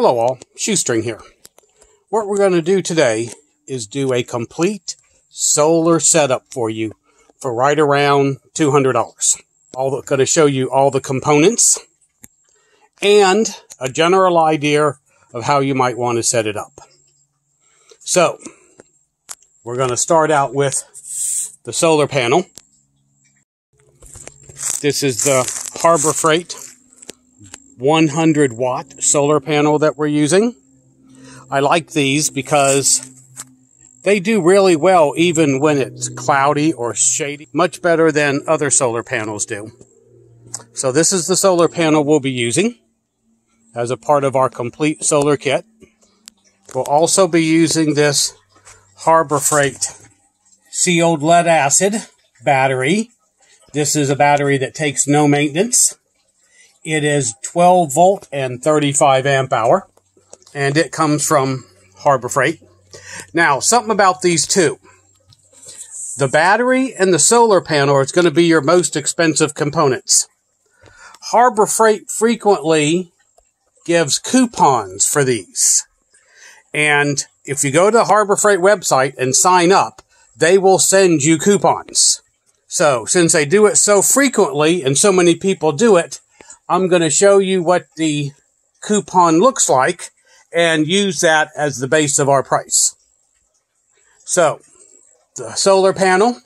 Hello all, Shoestring here. What we're going to do today is do a complete solar setup for you for right around $200. All going to show you all the components and a general idea of how you might want to set it up. So, we're going to start out with the solar panel. This is the Harbor Freight 100 watt solar panel that we're using. I like these because they do really well even when it's cloudy or shady, much better than other solar panels do. So this is the solar panel we'll be using as a part of our complete solar kit. We'll also be using this Harbor Freight sealed lead acid battery. This is a battery that takes no maintenance. It is 12 volt and 35 amp hour, and it comes from Harbor Freight. Now, something about these two. The battery and the solar panel is going to be your most expensive components. Harbor Freight frequently gives coupons for these. And if you go to the Harbor Freight website and sign up, they will send you coupons. So, since they do it so frequently and so many people do it, I'm going to show you what the coupon looks like and use that as the base of our price. So, the solar panel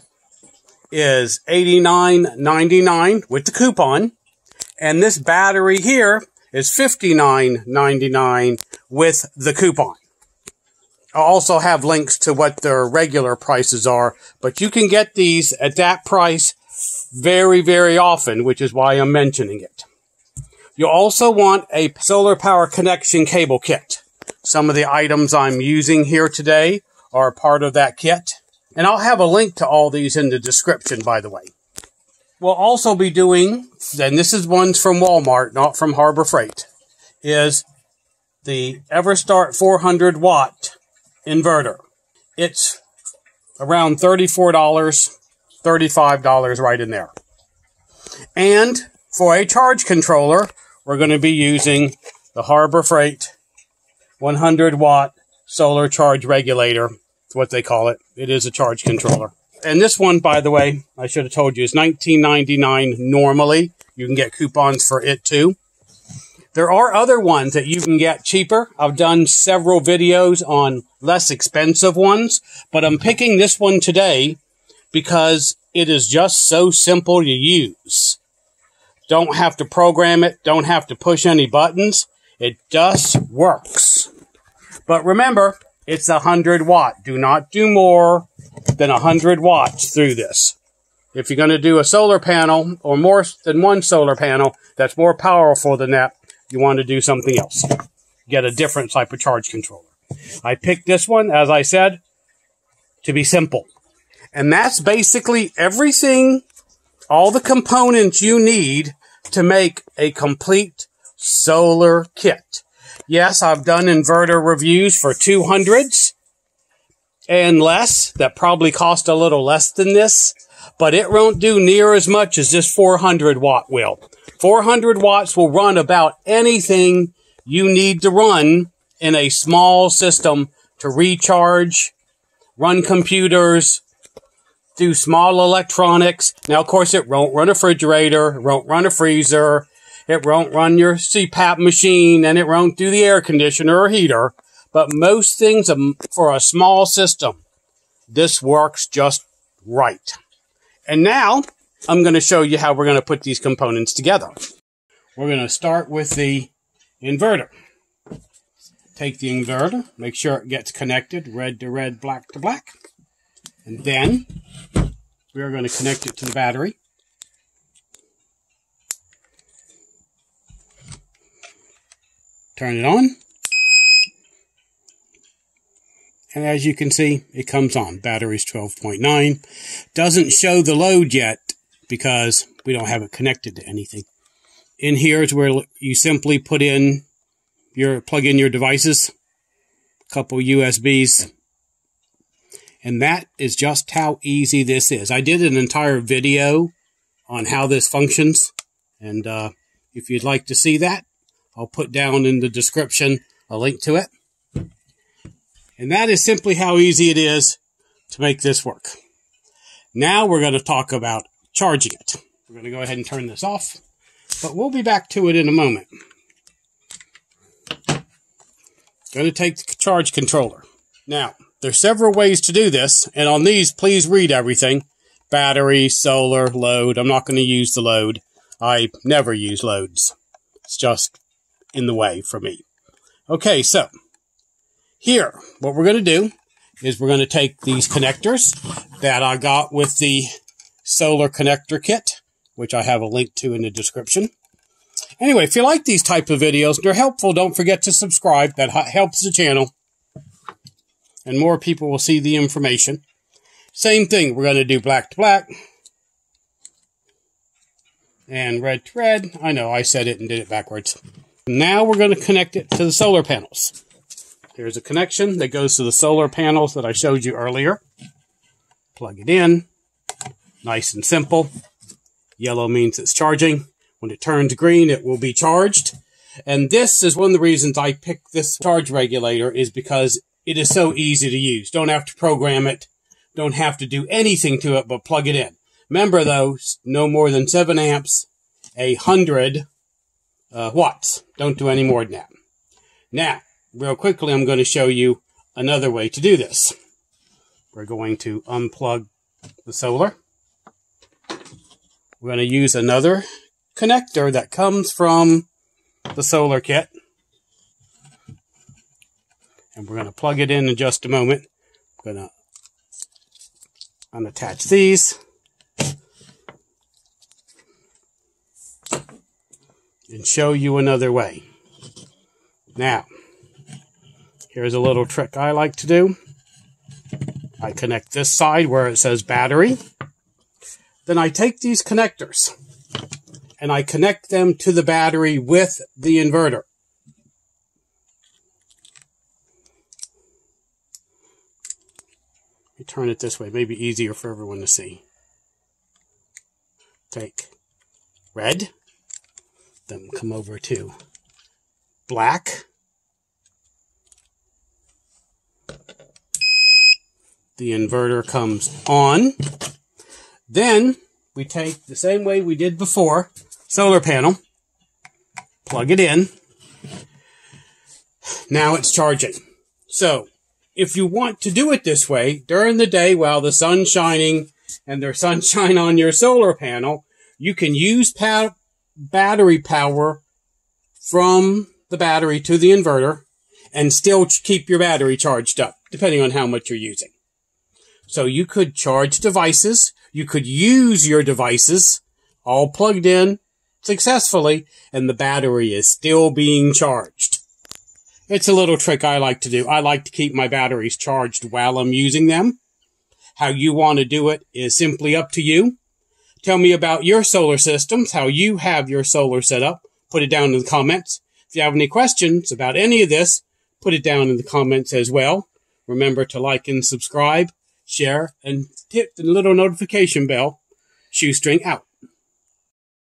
is $89.99 with the coupon, and this battery here is $59.99 with the coupon. I'll also have links to what their regular prices are, but you can get these at that price very, very often, which is why I'm mentioning it. You'll also want a solar power connection cable kit. Some of the items I'm using here today are part of that kit. And I'll have a link to all these in the description, by the way. We'll also be doing, and this is ones from Walmart, not from Harbor Freight, is the Everstart 400 watt inverter. It's around $34, $35 right in there. And for a charge controller, we're going to be using the Harbor Freight 100 watt solar charge regulator. It's what they call it. It is a charge controller. And this one, by the way, I should have told you, is $19.99 normally. You can get coupons for it too. There are other ones that you can get cheaper. I've done several videos on less expensive ones, but I'm picking this one today because it is just so simple to use. Don't have to program it. Don't have to push any buttons. It just works. But remember, it's a 100 watt. Do not do more than a 100 watts through this. If you're going to do a solar panel or more than one solar panel that's more powerful than that, you want to do something else. Get a different type of charge controller. I picked this one, as I said, to be simple. And that's basically everything, all the components you need to make a complete solar kit. Yes, I've done inverter reviews for 200s and less that probably cost a little less than this, but it won't do near as much as this 400 watt will. 400 watts will run about anything you need to run in a small system to recharge, run computers, do small electronics. Now, of course, it won't run a refrigerator, it won't run a freezer, it won't run your CPAP machine, and it won't do the air conditioner or heater. But most things for a small system, this works just right. And now I'm going to show you how we're going to put these components together. We're going to start with the inverter. Take the inverter, make sure it gets connected, red to red, black to black. And then we are going to connect it to the battery. Turn it on. And as you can see, it comes on. Battery's 12.9. Doesn't show the load yet because we don't have it connected to anything. In here is where you simply put in your, plug in your devices, a couple USBs, and that is just how easy this is. I did an entire video on how this functions. And uh, if you'd like to see that, I'll put down in the description a link to it. And that is simply how easy it is to make this work. Now we're going to talk about charging it. We're going to go ahead and turn this off, but we'll be back to it in a moment. Going to take the charge controller. Now, there's several ways to do this, and on these, please read everything. Battery, solar, load. I'm not going to use the load. I never use loads. It's just in the way for me. Okay, so here, what we're going to do is we're going to take these connectors that I got with the solar connector kit, which I have a link to in the description. Anyway, if you like these type of videos, and they're helpful. Don't forget to subscribe. That helps the channel. And more people will see the information. Same thing. We're going to do black to black. And red to red. I know I said it and did it backwards. Now we're going to connect it to the solar panels. Here's a connection that goes to the solar panels that I showed you earlier. Plug it in. Nice and simple. Yellow means it's charging. When it turns green, it will be charged. And this is one of the reasons I picked this charge regulator is because it is so easy to use. Don't have to program it. Don't have to do anything to it but plug it in. Remember though, no more than 7 amps, a 100 uh, watts. Don't do any more than that. Now, real quickly, I'm going to show you another way to do this. We're going to unplug the solar. We're going to use another connector that comes from the solar kit. And we're going to plug it in in just a moment. I'm going to unattach these. And show you another way. Now, here's a little trick I like to do. I connect this side where it says battery. Then I take these connectors and I connect them to the battery with the inverter. Me turn it this way, maybe easier for everyone to see. Take red, then come over to black, the inverter comes on. Then we take the same way we did before, solar panel, plug it in. Now it's charging. So if you want to do it this way during the day while the sun's shining and there's sunshine on your solar panel, you can use pa- battery power from the battery to the inverter and still keep your battery charged up, depending on how much you're using. So you could charge devices you could use your devices all plugged in successfully and the battery is still being charged. It's a little trick I like to do. I like to keep my batteries charged while I'm using them. How you want to do it is simply up to you. Tell me about your solar systems, how you have your solar set up. Put it down in the comments. If you have any questions about any of this, put it down in the comments as well. Remember to like and subscribe share, and hit the little notification bell. Shoestring out.